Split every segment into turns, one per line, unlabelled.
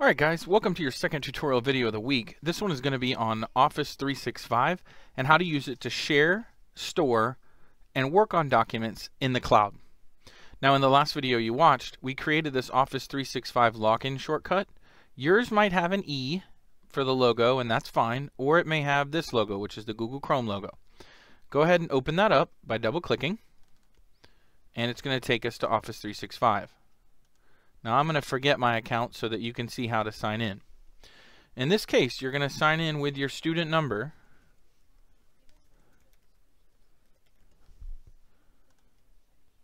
Alright guys, welcome to your second tutorial video of the week. This one is going to be on Office 365 and how to use it to share, store, and work on documents in the cloud. Now in the last video you watched, we created this Office 365 login shortcut. Yours might have an E for the logo and that's fine, or it may have this logo which is the Google Chrome logo. Go ahead and open that up by double clicking and it's going to take us to Office 365. Now I'm going to forget my account so that you can see how to sign in. In this case, you're going to sign in with your student number.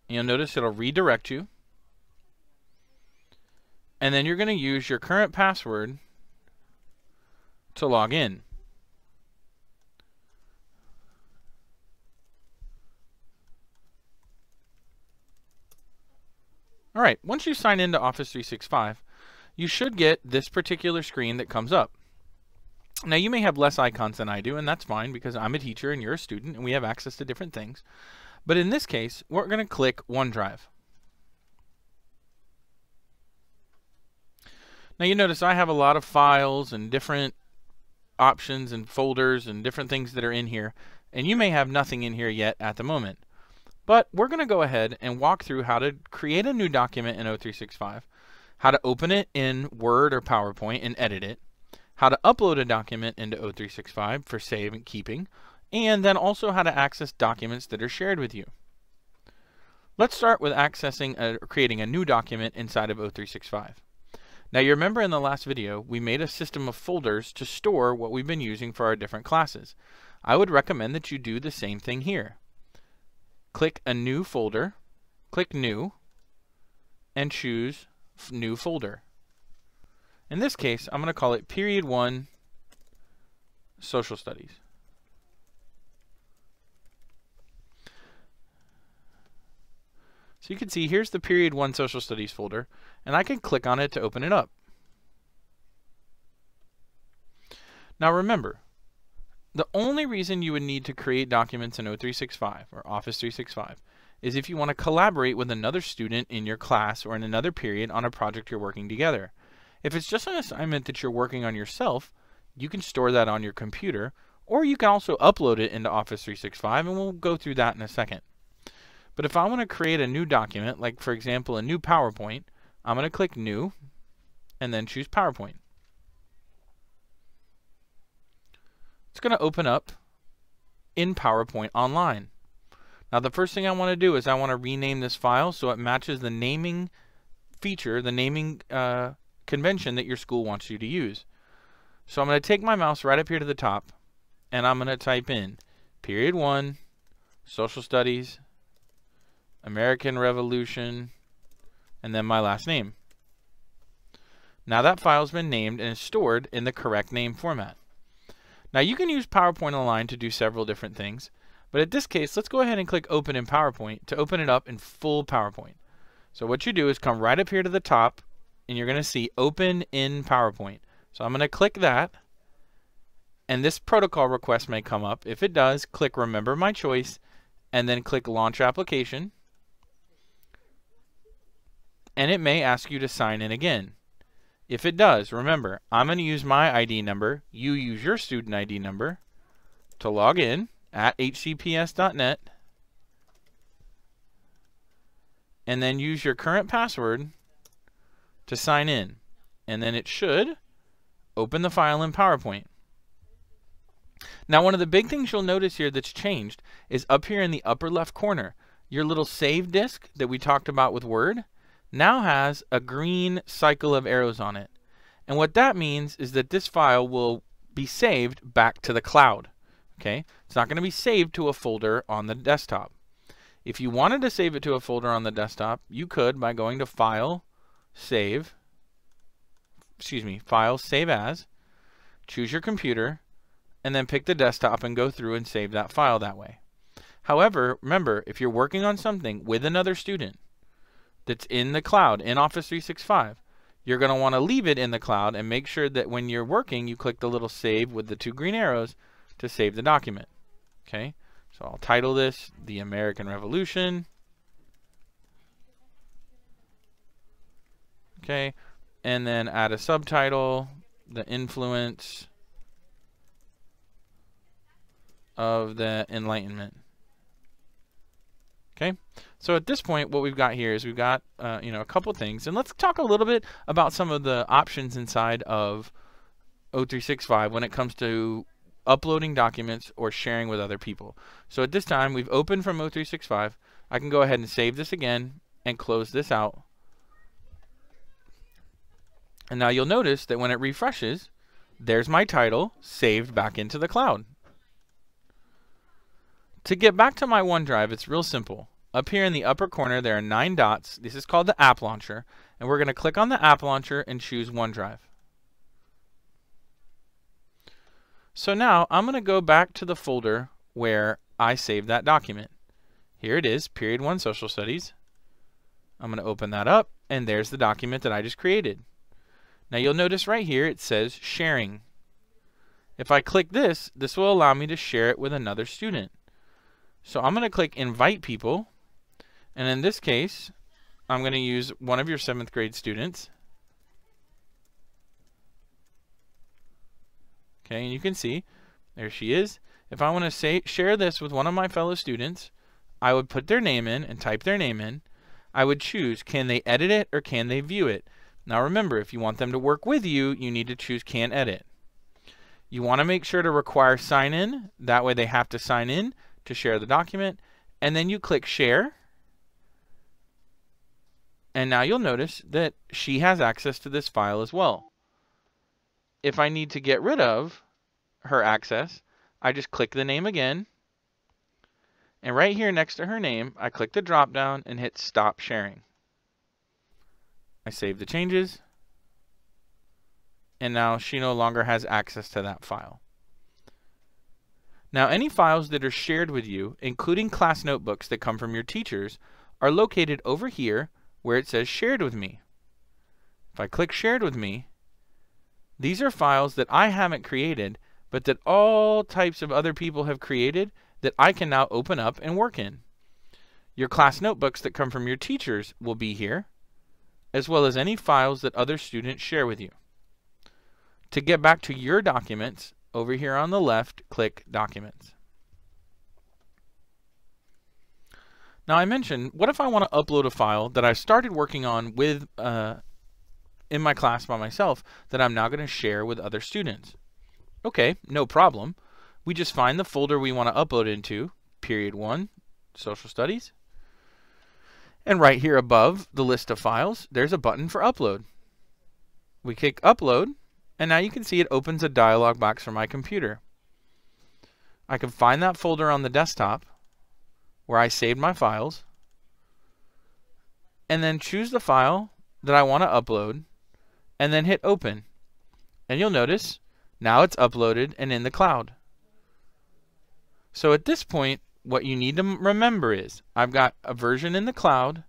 You'll notice it'll redirect you. And then you're going to use your current password to log in. All right, once you sign into Office 365, you should get this particular screen that comes up. Now you may have less icons than I do, and that's fine because I'm a teacher and you're a student and we have access to different things. But in this case, we're going to click OneDrive. Now you notice I have a lot of files and different options and folders and different things that are in here, and you may have nothing in here yet at the moment. But we're going to go ahead and walk through how to create a new document in O365, how to open it in Word or PowerPoint and edit it, how to upload a document into O365 for save and keeping, and then also how to access documents that are shared with you. Let's start with accessing a, creating a new document inside of O365. Now you remember in the last video we made a system of folders to store what we've been using for our different classes. I would recommend that you do the same thing here click a new folder, click new, and choose new folder. In this case, I'm going to call it period 1 social studies. So you can see here's the period 1 social studies folder and I can click on it to open it up. Now remember, the only reason you would need to create documents in O365 or Office 365 is if you want to collaborate with another student in your class or in another period on a project you're working together. If it's just an assignment that you're working on yourself, you can store that on your computer, or you can also upload it into Office 365, and we'll go through that in a second. But if I want to create a new document, like for example a new PowerPoint, I'm going to click New, and then choose PowerPoint. It's going to open up in PowerPoint Online. Now the first thing I want to do is I want to rename this file so it matches the naming feature, the naming uh, convention that your school wants you to use. So I'm going to take my mouse right up here to the top and I'm going to type in period 1, social studies, American Revolution, and then my last name. Now that file's been named and is stored in the correct name format. Now you can use PowerPoint Online to do several different things, but in this case, let's go ahead and click Open in PowerPoint to open it up in full PowerPoint. So what you do is come right up here to the top, and you're going to see Open in PowerPoint. So I'm going to click that, and this protocol request may come up. If it does, click Remember My Choice, and then click Launch Application, and it may ask you to sign in again. If it does, remember, I'm going to use my ID number. You use your student ID number to log in at hcps.net and then use your current password to sign in. And then it should open the file in PowerPoint. Now one of the big things you'll notice here that's changed is up here in the upper left corner, your little save disk that we talked about with Word, now has a green cycle of arrows on it. And what that means is that this file will be saved back to the cloud. Okay, It's not going to be saved to a folder on the desktop. If you wanted to save it to a folder on the desktop, you could by going to File, Save, excuse me, File, Save As, choose your computer, and then pick the desktop and go through and save that file that way. However, remember, if you're working on something with another student, that's in the cloud in Office 365. You're going to want to leave it in the cloud and make sure that when you're working, you click the little save with the two green arrows to save the document. Okay, so I'll title this The American Revolution. Okay, and then add a subtitle, the influence of the Enlightenment. Okay, so at this point, what we've got here is we've got uh, you know a couple things, and let's talk a little bit about some of the options inside of O365 when it comes to uploading documents or sharing with other people. So at this time, we've opened from O365. I can go ahead and save this again and close this out. And now you'll notice that when it refreshes, there's my title saved back into the cloud. To get back to my OneDrive, it's real simple. Up here in the upper corner, there are nine dots. This is called the App Launcher. And we're going to click on the App Launcher and choose OneDrive. So now I'm going to go back to the folder where I saved that document. Here it is, Period 1 Social Studies. I'm going to open that up, and there's the document that I just created. Now you'll notice right here it says Sharing. If I click this, this will allow me to share it with another student. So I'm going to click Invite People, and in this case, I'm going to use one of your 7th grade students. Okay, and you can see, there she is. If I want to say, share this with one of my fellow students, I would put their name in and type their name in. I would choose, can they edit it or can they view it? Now remember, if you want them to work with you, you need to choose can edit. You want to make sure to require sign in. That way they have to sign in to share the document. And then you click share. And now you'll notice that she has access to this file as well. If I need to get rid of her access, I just click the name again. And right here next to her name, I click the drop down and hit stop sharing. I save the changes. And now she no longer has access to that file. Now any files that are shared with you, including class notebooks that come from your teachers, are located over here where it says shared with me. If I click shared with me, these are files that I haven't created, but that all types of other people have created that I can now open up and work in. Your class notebooks that come from your teachers will be here, as well as any files that other students share with you. To get back to your documents, over here on the left, click Documents. Now I mentioned, what if I want to upload a file that I started working on with uh, in my class by myself that I'm now going to share with other students? Okay, no problem. We just find the folder we want to upload into, period 1, Social Studies. And right here above the list of files, there's a button for upload. We click upload, and now you can see it opens a dialog box for my computer. I can find that folder on the desktop where I saved my files, and then choose the file that I want to upload, and then hit open. And you'll notice now it's uploaded and in the cloud. So at this point, what you need to remember is I've got a version in the cloud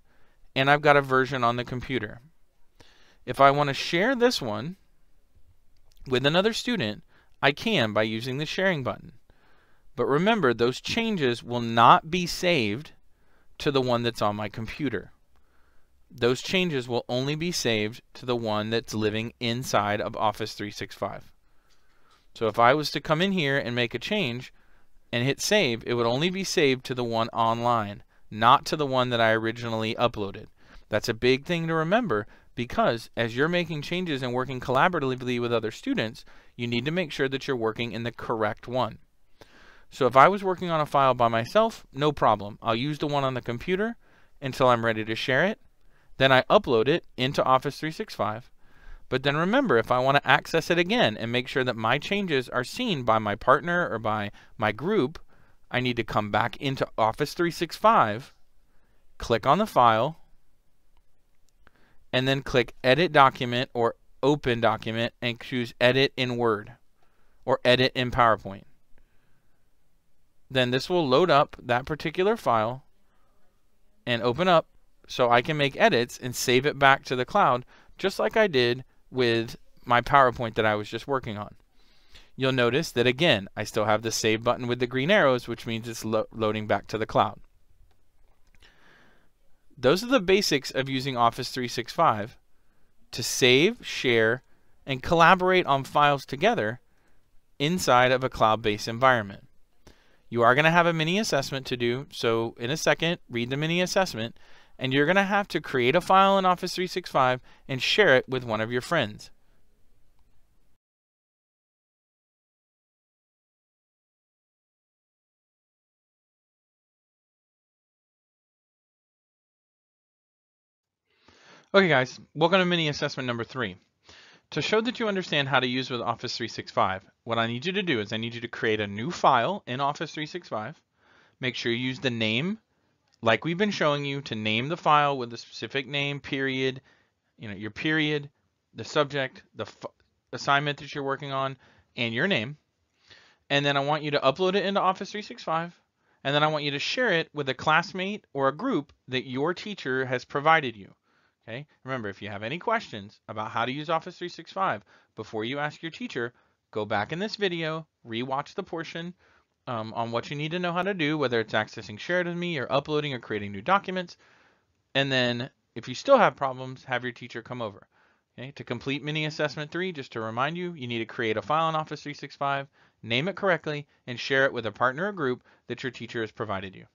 and I've got a version on the computer. If I want to share this one with another student, I can by using the sharing button. But remember, those changes will not be saved to the one that's on my computer. Those changes will only be saved to the one that's living inside of Office 365. So if I was to come in here and make a change, and hit save, it would only be saved to the one online, not to the one that I originally uploaded. That's a big thing to remember because as you're making changes and working collaboratively with other students, you need to make sure that you're working in the correct one. So if I was working on a file by myself, no problem. I'll use the one on the computer until I'm ready to share it. Then I upload it into Office 365 but then remember, if I want to access it again and make sure that my changes are seen by my partner or by my group, I need to come back into Office 365, click on the file, and then click Edit Document or Open Document and choose Edit in Word or Edit in PowerPoint. Then this will load up that particular file and open up so I can make edits and save it back to the cloud just like I did with my PowerPoint that I was just working on. You'll notice that again, I still have the save button with the green arrows, which means it's lo loading back to the cloud. Those are the basics of using Office 365. to save, share, and collaborate on files together inside of a cloud-based environment. You are going to have a mini assessment to do, so in a second, read the mini assessment, and you're going to have to create a file in Office 365 and share it with one of your friends. Okay guys, welcome to mini assessment number three. To show that you understand how to use with Office 365, what I need you to do is I need you to create a new file in Office 365. Make sure you use the name, like we've been showing you, to name the file with a specific name, period, you know, your period, the subject, the assignment that you're working on, and your name. And then I want you to upload it into Office 365. And then I want you to share it with a classmate or a group that your teacher has provided you. Okay. Remember, if you have any questions about how to use Office 365 before you ask your teacher, go back in this video, rewatch the portion um, on what you need to know how to do, whether it's accessing Shared with Me or uploading or creating new documents. And then if you still have problems, have your teacher come over. Okay. To complete mini assessment three, just to remind you, you need to create a file in Office 365, name it correctly, and share it with a partner or group that your teacher has provided you.